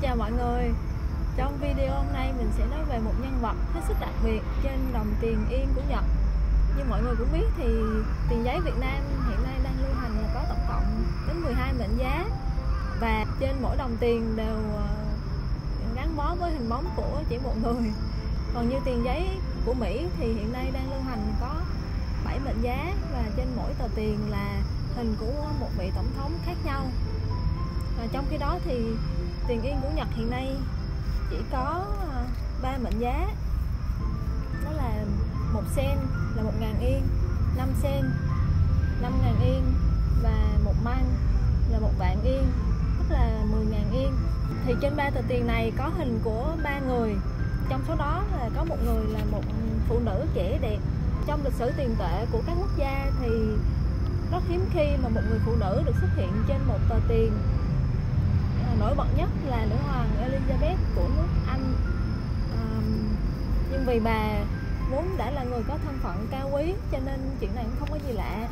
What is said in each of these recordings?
chào mọi người. Trong video hôm nay mình sẽ nói về một nhân vật hết sức đặc biệt trên đồng tiền yên của Nhật. Như mọi người cũng biết thì tiền giấy Việt Nam hiện nay đang lưu hành là có tổng cộng đến 12 mệnh giá. Và trên mỗi đồng tiền đều ờ, gắn bó với hình bóng của chỉ một người. Còn như tiền giấy của Mỹ thì hiện nay đang lưu hành có 7 mệnh giá Và trên mỗi tờ tiền là hình của một vị tổng thống khác nhau. Và trong khi đó thì tiền yên của Nhật hiện nay chỉ có à, ba mệnh giá. Đó là một sen là một ngàn yên 5 sen 5 ngàn yên và một măng là một vạn yên, tức là 10 ngàn yên. Thì trên ba tờ tiền này có hình của ba người. Trong số đó là có một người là một phụ nữ trẻ đẹp. Trong lịch sử tiền tệ của các quốc gia thì rất hiếm khi mà một người phụ nữ được xuất hiện trên một tờ tiền nổi bật nhất là nữ hoàng Elizabeth của nước Anh. À, nhưng vì bà vốn đã là người có thân phận cao quý cho nên chuyện này cũng không có gì lạ.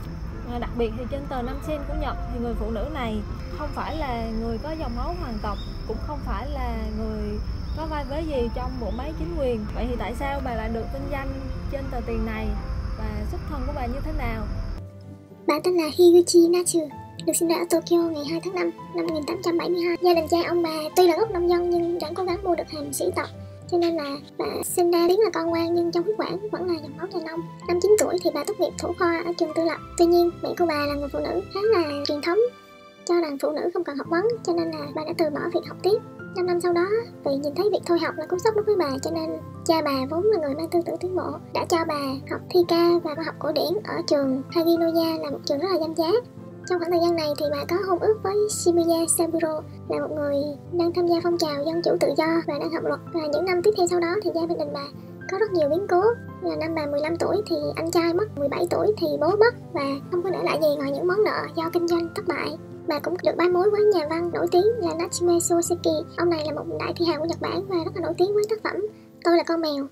À, đặc biệt thì trên tờ năm sen của Nhật thì người phụ nữ này không phải là người có dòng máu hoàng tộc cũng không phải là người có vai vế gì trong bộ máy chính quyền. Vậy thì tại sao bà lại được vinh danh trên tờ tiền này? Và xuất thân của bà như thế nào? Bà tên là Higuchi Natsu được sinh ra ở Tokyo ngày 2 tháng 5 năm 1872. Gia đình cha ông bà tuy là gốc nông dân nhưng vẫn cố gắng mua được hàm sĩ tộc cho nên là bà sinh ra tiếng là con quan nhưng trong huyết quản vẫn là dòng máu nhà nông. Năm 9 tuổi thì bà tốt nghiệp thủ khoa ở trường tư lập. Tuy nhiên mẹ của bà là người phụ nữ khá là truyền thống cho rằng phụ nữ không cần học vấn cho nên là bà đã từ bỏ việc học tiếp 5 năm sau đó, vì nhìn thấy việc thôi học là cú sốc đối với bà cho nên cha bà vốn là người mang tư tưởng tiến bộ đã cho bà học thi ca và học cổ điển ở trường Haginoya là một trường rất là danh giá trong khoảng thời gian này thì bà có hôn ước với Shibuya Saburo là một người đang tham gia phong trào dân chủ tự do và đang học luật. Và những năm tiếp theo sau đó thì gia đình bà có rất nhiều biến cố. Là năm bà 15 tuổi thì anh trai mất 17 tuổi thì bố mất và không có để lại gì ngoài những món nợ do kinh doanh thất bại. Bà cũng được bán mối với nhà văn nổi tiếng là Natsume Soseki ông này là một đại thi hào của Nhật Bản và rất là nổi tiếng với tác phẩm tôi là con mèo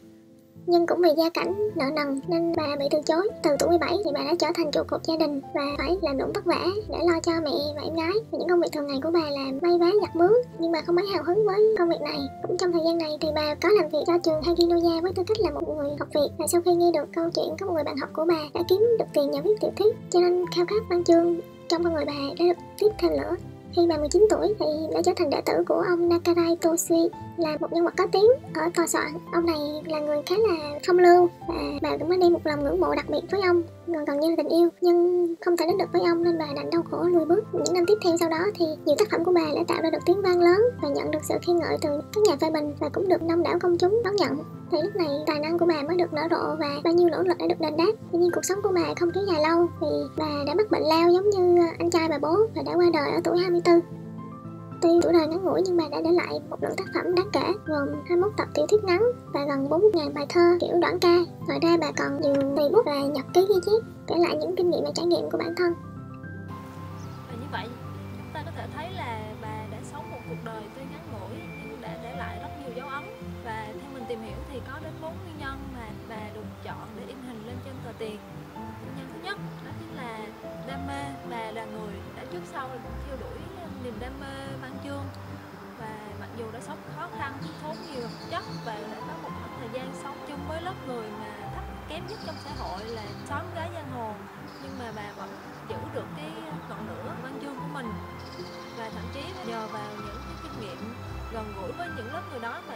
nhưng cũng vì gia cảnh nợ nần nên bà bị từ chối. Từ tuổi 17 thì bà đã trở thành trụ cột gia đình và phải làm đủ vất vả để lo cho mẹ và em gái. Và những công việc thường ngày của bà là may vá, giặt mướn, nhưng bà không mấy hào hứng với công việc này. Cũng trong thời gian này thì bà có làm việc cho trường Haginoya với tư cách là một người học việc và sau khi nghe được câu chuyện có một người bạn học của bà đã kiếm được tiền nhờ viết tiểu thuyết, cho nên khao khát văn chương trong con người bà đã được tiếp thêm lửa khi bà 19 tuổi thì đã trở thành đệ tử của ông Nakarai Tosui là một nhân vật có tiếng ở tòa soạn. Ông này là người khá là phong lưu và bà cũng có đi một lòng ngưỡng mộ đặc biệt với ông, gần gần như là tình yêu. Nhưng không thể đến được với ông nên bà đành đau khổ lùi bước. Những năm tiếp theo sau đó thì nhiều tác phẩm của bà đã tạo ra được tiếng vang lớn và nhận được sự khen ngợi từ các nhà phê bình và cũng được đông đảo công chúng đón nhận thì lúc này tài năng của bà mới được nở rộ và bao nhiêu nỗ lực đã được đền đáp tuy nhiên cuộc sống của bà không kéo dài lâu vì bà đã mắc bệnh lao giống như anh trai bà bố và đã qua đời ở tuổi 24 Tuy tuổi đời ngắn ngủi nhưng bà đã để lại một lượng tác phẩm đáng kể gồm 21 tập tiểu thuyết ngắn và gần 40.000 bài thơ kiểu đoạn ca. Ngoài ra bà còn dùng tùy bút và nhật ký ghi chép kể lại những kinh nghiệm và trải nghiệm của bản thân. Và như vậy, chúng ta có thể thấy là bà đã sống một cuộc đời tuy ngắn ngủi nhưng đã để lại rất nhiều dấu ấn và theo mình tìm hiểu thì có đến bốn nguyên nhân mà bà được chọn để in hình lên trên tờ tiền. Là người đã trước sau theo đuổi ờ, niềm đam mê văn chương. Và mặc dù đã sống khó khăn thiếu thốn nhiều vật chất, và đã có một khoảng thời gian sống chung với lớp người mà thấp kém nhất trong xã hội là xóm gái giang hồ, nhưng mà bà vẫn giữ được cái ngọn lửa văn chương của mình. Và thậm chí nhờ vào những cái kinh nghiệm gần gũi với những lớp người đó mà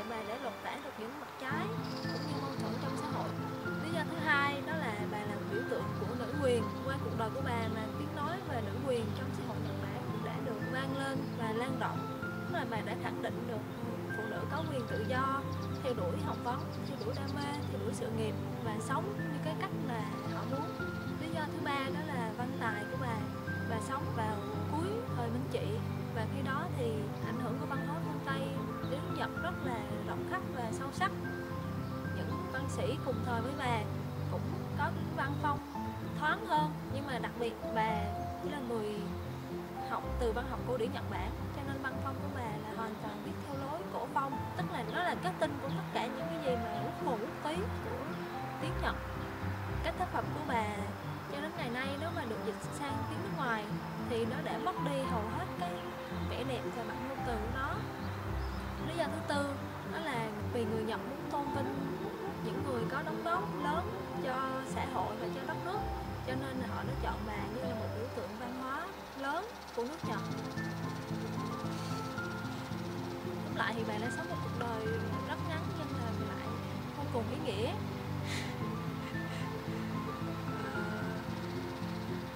và là bà đã khẳng định được phụ nữ có quyền tự do, theo đuổi học vấn, theo đuổi đam mê theo đuổi sự nghiệp và sống như cái cách mà họ muốn. Lý do thứ ba đó là văn tài của bà bà sống vào cuối thời minh trị. Và khi đó thì ảnh hưởng của văn hóa phương tây đến nhật rất là rộng khắp và sâu sắc. Những văn sĩ cùng thời với bà cũng có cái văn phong, thoáng hơn. Nhưng mà đặc biệt bà chỉ là người học từ văn học cổ điển Nhật Bản. kết tinh của tất cả những cái gì mà ước mù ước tí của tiếng Nhật, các tác phẩm của bà cho đến ngày nay nếu mà được dịch sang tiếng nước ngoài thì nó đã mất đi hầu hết cái vẻ đẹp và bản ngôn từ của nó. Lý do thứ tư, đó là vì người Nhật muốn tôn vinh những người có đóng góp lớn cho xã hội và cho đất nước, cho nên họ đã chọn bà như là một biểu tượng văn hóa lớn của nước Nhật. Lại thì bà đã sống một đời rất ngắn nhưng là lại vô cùng ý nghĩa. Ờ,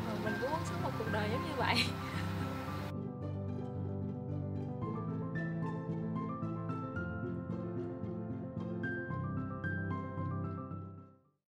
ờ, mình cũng muốn sống một cuộc đời giống như vậy.